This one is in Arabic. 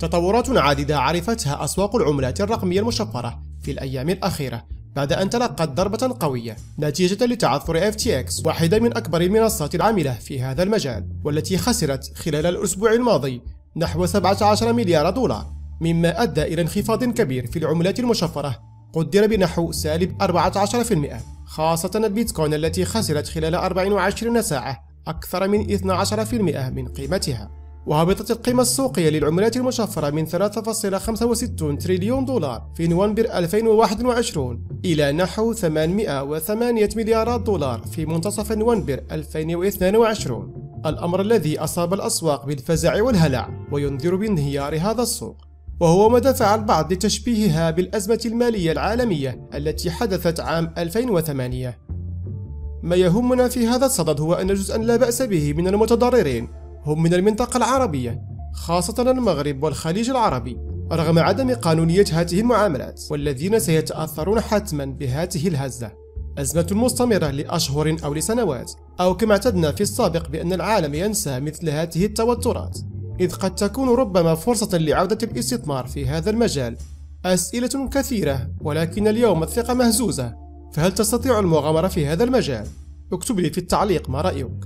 تطورات عديدة عرفتها أسواق العملات الرقمية المشفرة في الأيام الأخيرة بعد أن تلقت ضربة قوية نتيجة لتعثر FTX واحدة من أكبر المنصات العاملة في هذا المجال والتي خسرت خلال الأسبوع الماضي نحو 17 مليار دولار مما أدى إلى انخفاض كبير في العملات المشفرة. قدر بنحو سالب 14% خاصة البيتكوين التي خسرت خلال 24 ساعة أكثر من 12% من قيمتها. وهبطت القيمة السوقية للعملات المشفرة من 3.65 تريليون دولار في نوفمبر 2021 إلى نحو 808 مليارات دولار في منتصف نوفمبر 2022 الأمر الذي أصاب الأسواق بالفزع والهلع وينذر بانهيار هذا السوق. وهو ما دفع البعض لتشبيهها بالأزمة المالية العالمية التي حدثت عام 2008 ما يهمنا في هذا الصدد هو أن جزءا لا بأس به من المتضررين. هم من المنطقة العربية خاصة المغرب والخليج العربي رغم عدم قانونية هذه المعاملات والذين سيتأثرون حتما بهذه الهزة. أزمة مستمرة لأشهر أو لسنوات أو كما اعتدنا في السابق بأن العالم ينسى مثل هذه التوترات. إذ قد تكون ربما فرصة لعودة الاستثمار في هذا المجال أسئلة كثيرة ولكن اليوم الثقة مهزوزة. فهل تستطيع المغامرة في هذا المجال؟ اكتب لي في التعليق ما رأيك.